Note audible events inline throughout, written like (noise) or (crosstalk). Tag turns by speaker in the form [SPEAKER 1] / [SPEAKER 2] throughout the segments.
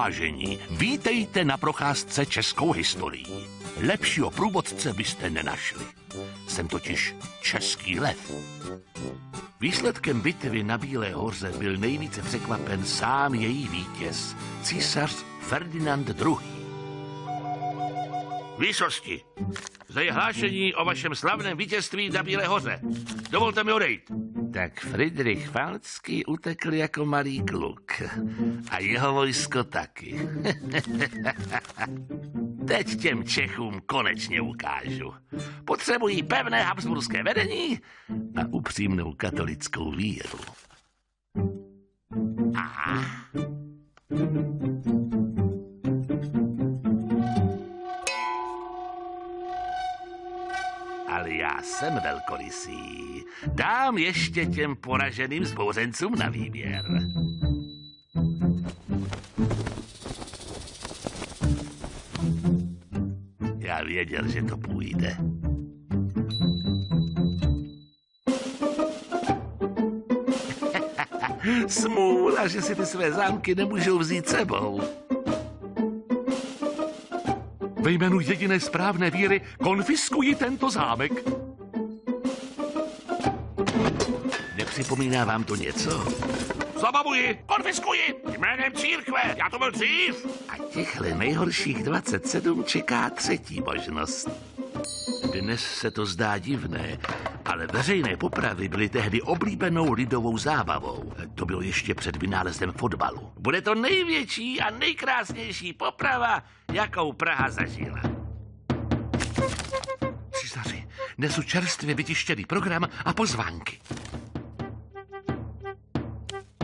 [SPEAKER 1] Vážení, vítejte na procházce českou historií. Lepšího průvodce byste nenašli. Jsem totiž český lev. Výsledkem bitvy na Bílé hoře byl nejvíce překvapen sám její vítěz, císař Ferdinand II. Výsosti, zde je hlášení o vašem slavném vítězství na Bílé hoře. Dovolte mi odejít. Tak Friedrich Falcký utekl jako malý kluk. A jeho vojsko taky. (laughs) Teď těm Čechům konečně ukážu. Potřebují pevné habsburské vedení a upřímnou katolickou víru. A... Ale já jsem velkorysý. Dám ještě těm poraženým zbouřencům na výběr. Já věděl, že to půjde. (laughs) Smůla, že si ty své zámky nemůžou vzít sebou. Ve jménu jediné správné víry konfiskuji tento zámek. Nepřipomíná vám to něco? Zabavuji, konfiskuji, jménem církve, já to byl dřív. A těchhle nejhorších 27 čeká třetí možnost. Dnes se to zdá divné, ale veřejné popravy byly tehdy oblíbenou lidovou zábavou. To bylo ještě před vynálezem fotbalu. Bude to největší a nejkrásnější poprava, jakou Praha zažila. Císaři, nesu čerstvě vytištěný program a pozvánky.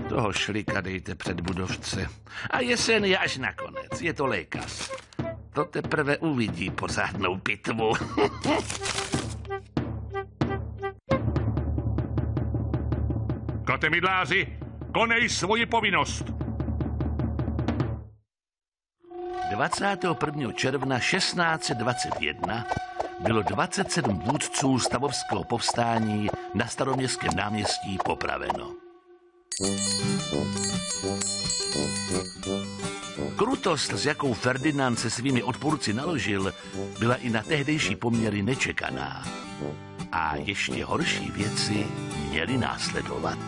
[SPEAKER 1] Toho šlika dejte před budovce. A jesen je až nakonec, je to lékař. To teprve uvidí pořádnou pitvu. (laughs) Katemidláři, konej svoji povinnost. 21. června 1621 bylo 27 vůdců stavovského povstání na staroměstském náměstí popraveno. Krutost, s jakou Ferdinand se svými odpůrci naložil, byla i na tehdejší poměry nečekaná. A ještě horší věci měly následovat.